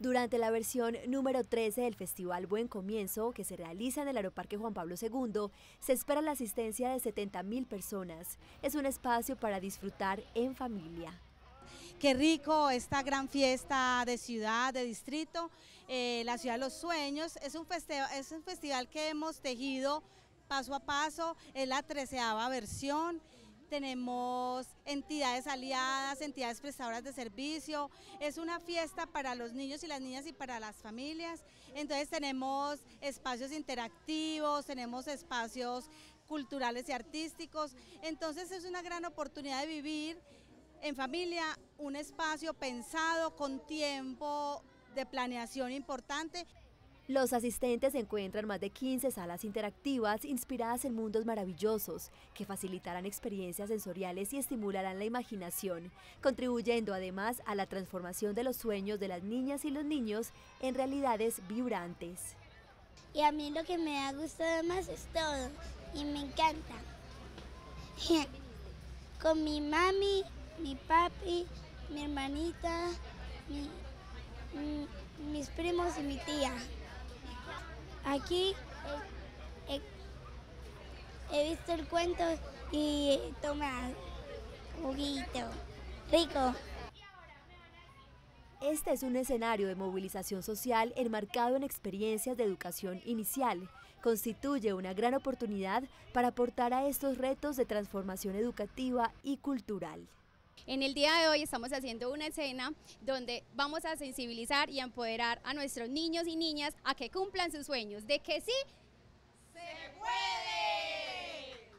Durante la versión número 13 del Festival Buen Comienzo, que se realiza en el Aeroparque Juan Pablo II, se espera la asistencia de 70.000 personas. Es un espacio para disfrutar en familia. Qué rico esta gran fiesta de ciudad, de distrito, eh, la ciudad de los sueños. Es un, es un festival que hemos tejido paso a paso, es la treceava versión tenemos entidades aliadas, entidades prestadoras de servicio, es una fiesta para los niños y las niñas y para las familias, entonces tenemos espacios interactivos, tenemos espacios culturales y artísticos, entonces es una gran oportunidad de vivir en familia un espacio pensado con tiempo de planeación importante. Los asistentes encuentran más de 15 salas interactivas inspiradas en mundos maravillosos que facilitarán experiencias sensoriales y estimularán la imaginación, contribuyendo además a la transformación de los sueños de las niñas y los niños en realidades vibrantes. Y a mí lo que me ha gustado más es todo y me encanta. Con mi mami, mi papi, mi hermanita, mis primos y mi tía. Aquí he, visto el cuento y toma juguito. Rico. Este es un escenario de movilización social enmarcado en experiencias de educación inicial. Constituye una gran oportunidad para aportar a estos retos de transformación educativa y cultural. En el día de hoy estamos haciendo una escena donde vamos a sensibilizar y empoderar a nuestros niños y niñas a que cumplan sus sueños, de que sí, se puede.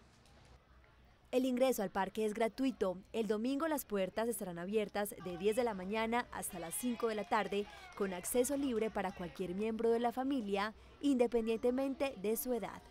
El ingreso al parque es gratuito. El domingo las puertas estarán abiertas de 10 de la mañana hasta las 5 de la tarde, con acceso libre para cualquier miembro de la familia, independientemente de su edad.